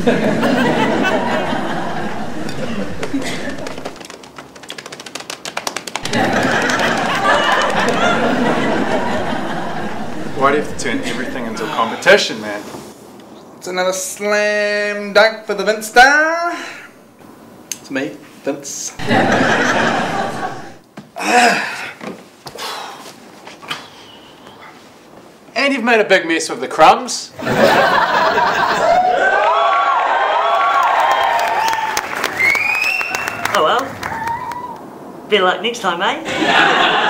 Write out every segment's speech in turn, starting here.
Why do you have to turn everything into a competition, man? It's another slam dunk for the Vince Star. It's me, Vince. and you've made a big mess of the crumbs. Better luck next time, eh?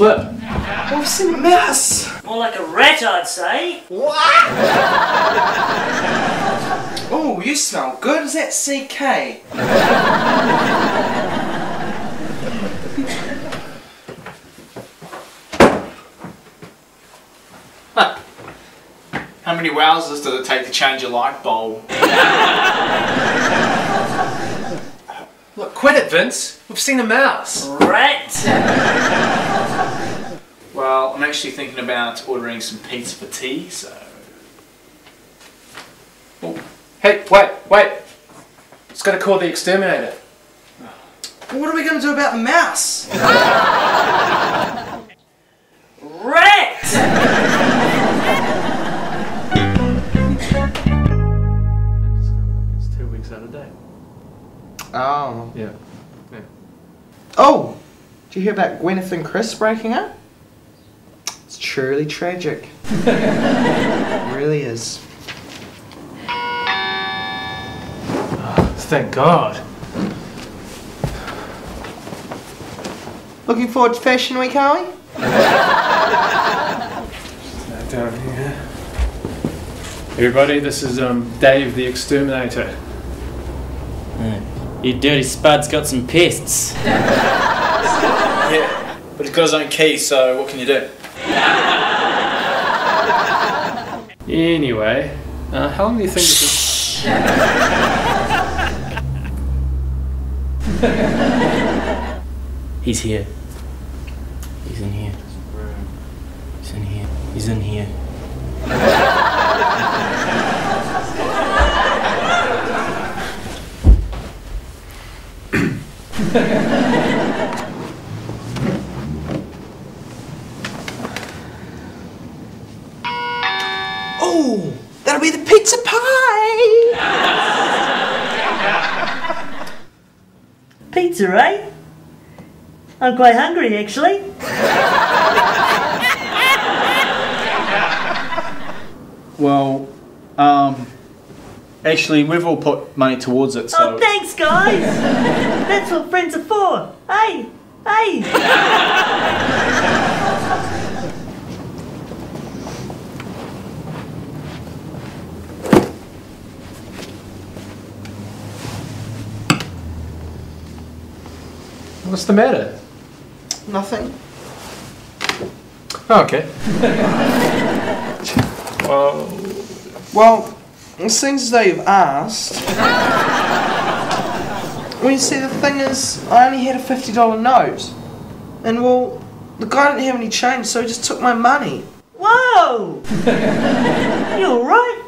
flip? We've seen a mouse. More like a rat, I'd say. What? oh, you smell good. Is that CK? How many wowzers does it take to change a light bulb? Look, quit it, Vince. We've seen a mouse. Rat. Well, I'm actually thinking about ordering some pizza for tea, so. Oh. Hey, wait, wait. It's gonna call the exterminator. What are we going to do about the mouse? Rat. It's two weeks out of date. Oh. Yeah. Oh, did you hear about Gwyneth and Chris breaking up? It's truly tragic. it really is. Thank God. Looking forward to Fashion Week, are we? Down here. Everybody, this is um, Dave the Exterminator. You dirty spud's got some pests. Yeah, but he's got his own key, so what can you do? Anyway, uh, how long do you think this is? He's here. He's in here. He's in here. He's in here. Oh, that'll be the pizza pie! Pizza, eh? I'm quite hungry, actually. Well, um, actually, we've all put money towards it, so. Oh, thanks, guys. That's what friends are for. Hey, hey. What's the matter? Nothing. Oh, okay. well, Well, it seems as though you've asked. well, you see, the thing is, I only had a $50 note. And, well, the guy didn't have any change, so he just took my money. Whoa. You all right?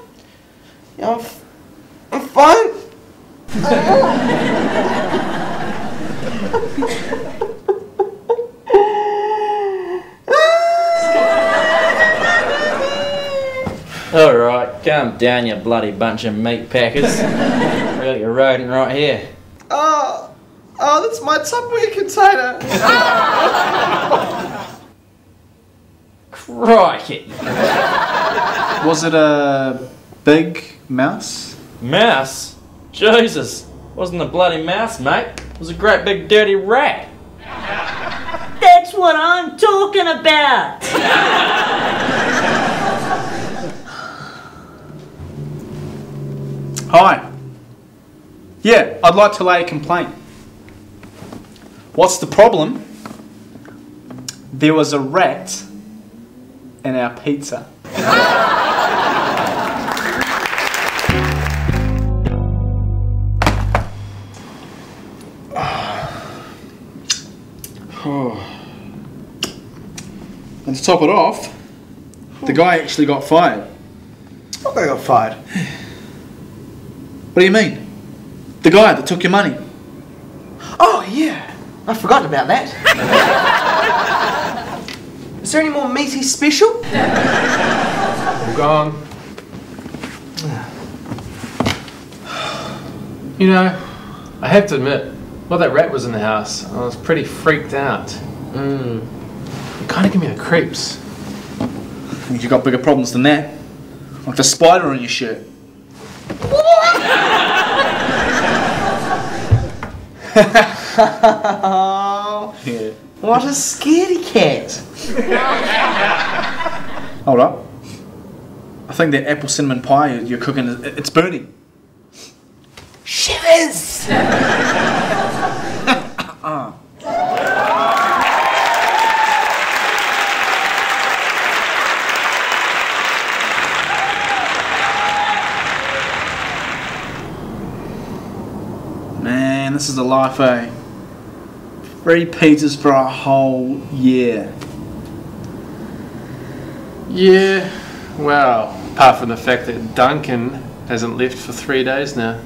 Yeah, I'm, f- I'm fine. Oh. Alright, calm down, you bloody bunch of meat packers. really eroding right here. Oh, oh, that's my Tupperware container. Crikey. Was it a big mouse? Mouse? Jesus. Wasn't a bloody mouse, mate. It was a great big dirty rat. That's what I'm talking about. Hi. Yeah, I'd like to lay a complaint. What's the problem? There was a rat in our pizza. And to top it off, the guy actually got fired. What guy got fired? What do you mean? The guy that took your money. Oh, yeah. I forgot about that. Is there any more meaty special? I'm gone. You know, I have to admit, while that rat was in the house, I was pretty freaked out. Mm. It kind of gave me the creeps. You got bigger problems than that. Like the spider on your shirt. Yeah. what a scaredy cat. Hold up. I think that apple cinnamon pie you're cooking, is- it's burning. Shivers! Man, ah, ah. This is a life, eh? Free pizzas for a whole year. Yeah, well, apart from the fact that Duncan hasn't left for three days now.